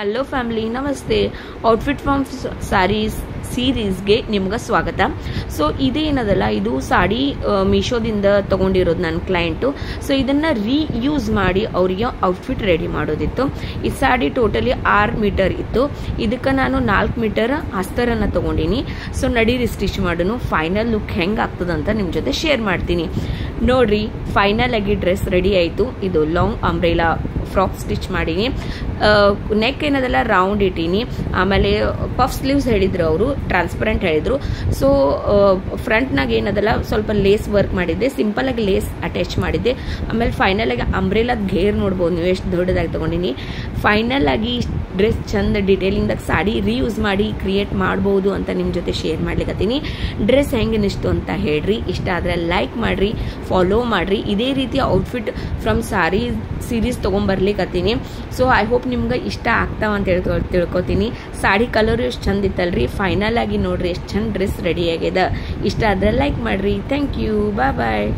Hello family ನಮಸ್ತೆ. Outfit from saris ಸೀರೀಸ್ಗೆ ನಿಮ್ಗೆ ಸ್ವಾಗತ. ಸೊ ಇದೇನದಲ್ಲ ಇದು ಸಾಡಿ ಮೀಶೋದಿಂದ ತೊಗೊಂಡಿರೋದು ನನ್ನ ಕ್ಲೈಂಟು ಸೊ ಇದನ್ನು ರೀಯೂಸ್ ಮಾಡಿ ಅವರಿಗೆ ಔಟ್ಫಿಟ್ ರೆಡಿ ಮಾಡೋದಿತ್ತು. ಈ ಸಾಡಿ ಟೋಟಲಿ ಆರು ಮೀಟರ್ ಇತ್ತು. ಇದಕ್ಕೆ ನಾನು ನಾಲ್ಕು ಮೀಟರ್ ಅಸ್ತರನ್ನು ತೊಗೊಂಡಿನಿ. ಸೊ ನಡೀರಿ ಸ್ಟಿಚ್ ಮಾಡೋನು. ಫೈನಲ್ ಲುಕ್ ಹೆಂಗೆ ಆಗ್ತದಂತ ನಿಮ್ಮ ಜೊತೆ ಶೇರ್ ಮಾಡ್ತೀನಿ. ನೋಡ್ರಿ ಫೈನಲ್ ಆಗಿ ಡ್ರೆಸ್ ರೆಡಿ ಆಯಿತು. ಇದು ಲಾಂಗ್ ಅಂಬ್ರೇಲಾ ಫ್ರಾಕ್ ಸ್ಟಿಚ್ ಮಾಡೀನಿ. ನೆಕ್ ಏನದೆಲ್ಲ ರೌಂಡ್ ಇಟ್ಟೀನಿ ಆಮೇಲೆ ಪಫ್ ಸ್ಲೀವ್ಸ್ ಹೇಳಿದ್ರು ಅವರು ಟ್ರಾನ್ಸ್ಪರೆಂಟ್ ಹೇಳಿದ್ರು. ಸೊ ಫ್ರಂಟ್ನಾಗ ಏನದಲ್ಲ, ಸ್ವಲ್ಪ ಲೇಸ್ ವರ್ಕ್ ಮಾಡಿದ್ದೆ. ಸಿಂಪಲ್ ಆಗಿ ಲೇಸ್ ಅಟ್ಯಾಚ್ ಮಾಡಿದ್ದೆ. ಆಮೇಲೆ ಫೈನಲ್ ಆಗಿ ಅಂಬ್ರೆಲಾದ ಘೇರ್ ನೋಡ್ಬೋದು ನೀವು, ಎಷ್ಟು ದೊಡ್ಡದಾಗಿ ತೊಗೊಂಡಿನಿ. ಫೈನಲ್ ಆಗಿ ಡ್ರೆಸ್ ಚಂದ ಡಿಟೇಲಿಂಗ್ದಾಗ ಸಾಡಿ ರೀಯೂಸ್ ಮಾಡಿ ಕ್ರಿಯೇಟ್ ಮಾಡ್ಬೋದು ಅಂತ ನಿಮ್ಮ ಜೊತೆ ಶೇರ್ ಮಾಡ್ಲಿಕ್ಕತ್ತೀನಿ ಡ್ರೆಸ್ ಹೆಂಗೆ ಅನಿಸ್ತು ಅಂತ ಹೇಳ್ರಿ. ಇಷ್ಟ ಆದರೆ ಲೈಕ್ ಮಾಡಿರಿ ಫಾಲೋ ಮಾಡಿರಿ. ಇದೇ ರೀತಿಯ ಔಟ್ಫಿಟ್ ಫ್ರಮ್ ಸಾರಿ ಸೀರೀಸ್ ತೊಗೊಂಬರ್ಲಿಕ್ಕತ್ತೀನಿ ಸೊ ಐ ಹೋಪ್ ನಿಮ್ಗೆ ಇಷ್ಟ ಆಗ್ತಾವ ಅಂತ ಹೇಳಿ ತಿಳ್ಕೊತೀನಿ. ಸಾಡಿ ಕಲರು ಎಷ್ಟು ಚಂದ ಇತ್ತಲ್ರಿ? ಫೈನಲ್ ಆಗಿ ನೋಡ್ರಿ, ಎಷ್ಟು ಚಂದ ಡ್ರೆಸ್ ರೆಡಿ ಆಗ್ಯದ. ಇಷ್ಟ ಆದರೆ ಲೈಕ್ ಮಾಡಿರಿ. Thank you bye bye